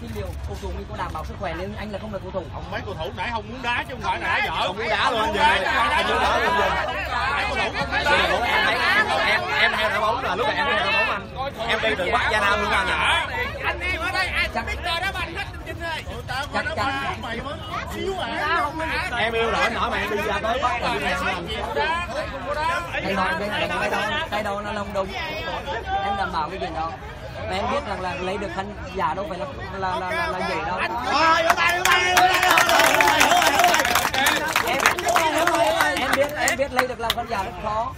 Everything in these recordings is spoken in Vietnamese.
thì liệu cầu thủ mình có đảm bảo sức khỏe nếu anh là không là cầu thủ không mấy cầu thủ nãy không muốn đá chứ không phải nãy vợ không muốn đá luôn anh về anh muốn đá luôn về em em theo bóng là lúc này em theo bóng anh. Em đi từ bắc ra nam luôn anh ạ ở đây biết chơi đá banh hết trên đây. Tao Chắc banh mày mới xíu à. em yêu nổi nổi mà em đi ra tới. Bắc là đi nam anh cái đó cái đó cái đó cái đó nó không đúng em đảm bảo cái chuyện đó và em biết rằng là lấy được khán giả đâu phải là là là là, là dễ đâu. Rồi vô tay vô tay vô tay em em lấy được lòng khán giả rất khó.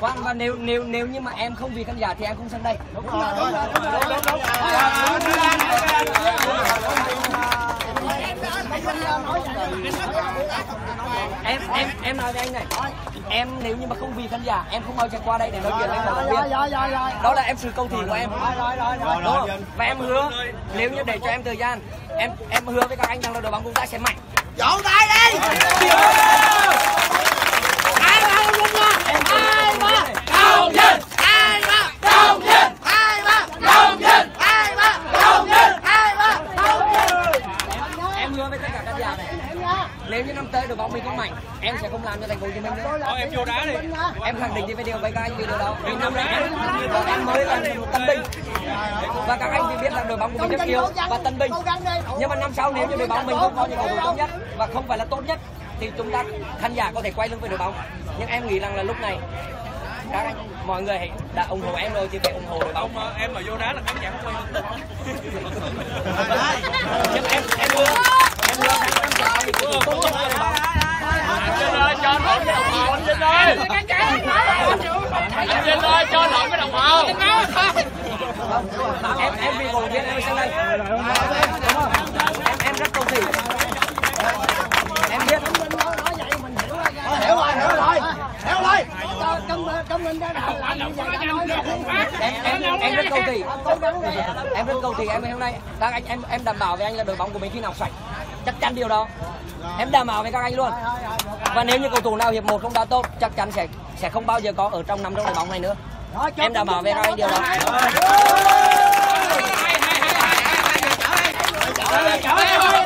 Quan và nếu nếu nếu như mà em không vì khán giả thì em không sang đây. Em em em nói với anh này. Em nếu như mà không vì khán giả em không bao giờ qua đây để nói chuyện với cổ động viên đó là em sự cầu thị của em. Đúng không? và em hứa nếu như để cho em thời gian em em hứa với các anh rằng là đội bóng chúng ta sẽ mạnh. Vỗ tay đi ai mà không nha ai mà công nhân ai mà công nhân ai mà công nhân ai mà công nhân ai mà công nhân em hứa với tất cả các giả này nếu như năm tới đội bóng mình không mạnh. Em sẽ không làm cho thành phố hồ chí minh nữa. Thôi em vô đá đi. em khẳng định với điều với các anh vì điều đó. Vì năm nay em em mới là một tân binh. Và các anh thì biết là đội bóng của mình rất yếu và tân binh. nhưng mà năm sau nếu như đội bóng mình không có những cầu thủ tốt nhất và không phải là tốt nhất thì chúng ta khán giả có thể quay lưng với đội bóng. Nhưng em nghĩ rằng là lúc này các anh mọi người hãy đã ủng hộ em rồi thì phải ủng hộ đội bóng. Em mà vô đá là khán giả không quay lưng. nhưng em em hứa em hứa rằng em sẽ có những cầu thủ tốt nhất cho đội bóng Anh Vinh ơi cho lộn cái đồng hồ anh Vinh ơi. Anh Vinh ơi cho lộn cái đồng hồ. Em em cổ động viên em sang đây. Em em rất cầu thị. Em biết. Hiểu rồi hiểu rồi hiểu rồi em em em rất cầu thị. Em rất cầu thị. Em hôm nay các anh em em đảm bảo với anh là đội bóng của mình khi nào sạch. Chắc chắn điều đó. Em đảm bảo với các anh luôn. Và nếu như cầu thủ nào hiệp một không đá tốt chắc chắn sẽ sẽ không bao giờ có ở trong nằm trong đội bóng này nữa em đã bảo vệ rồi điều đó.